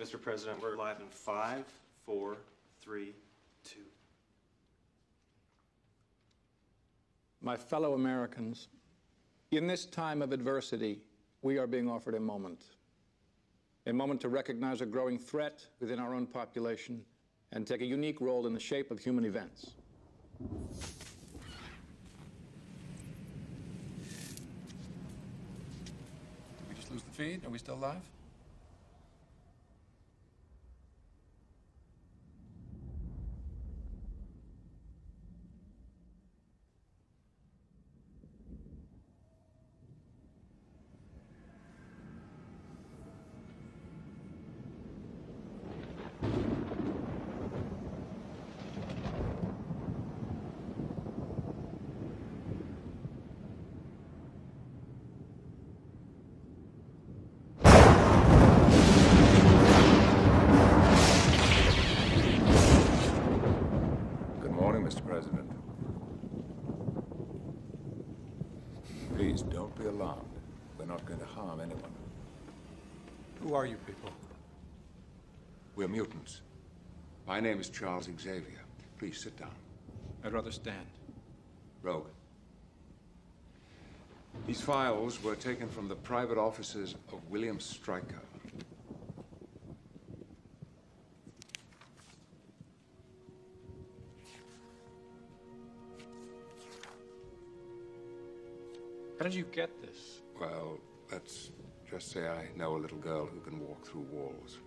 Mr. President, we're live in five, four, three, two. My fellow Americans, in this time of adversity, we are being offered a moment. A moment to recognize a growing threat within our own population and take a unique role in the shape of human events. Did we just lose the feed? Are we still live? Morning, Mr. President. Please don't be alarmed. We're not going to harm anyone. Who are you people? We're mutants. My name is Charles Xavier. Please sit down. I'd rather stand. Rogue. These files were taken from the private offices of William Stryker. How did you get this? Well, let's just say I know a little girl who can walk through walls.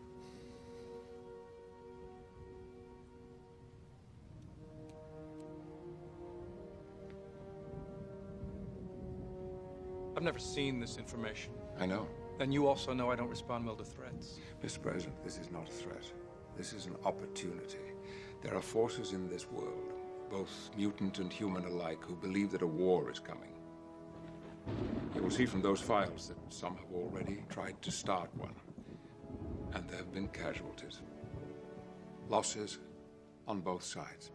I've never seen this information. I know. Then you also know I don't respond well to threats. Mr. President, this is not a threat. This is an opportunity. There are forces in this world, both mutant and human alike, who believe that a war is coming. You will see from those files that some have already tried to start one. And there have been casualties. Losses on both sides.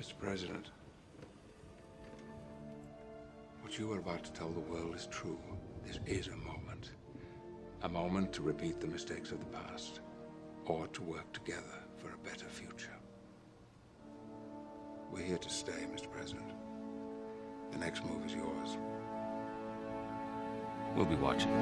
Mr. President, what you are about to tell the world is true. This is a moment. A moment to repeat the mistakes of the past, or to work together for a better future. We're here to stay, Mr. President. The next move is yours. We'll be watching.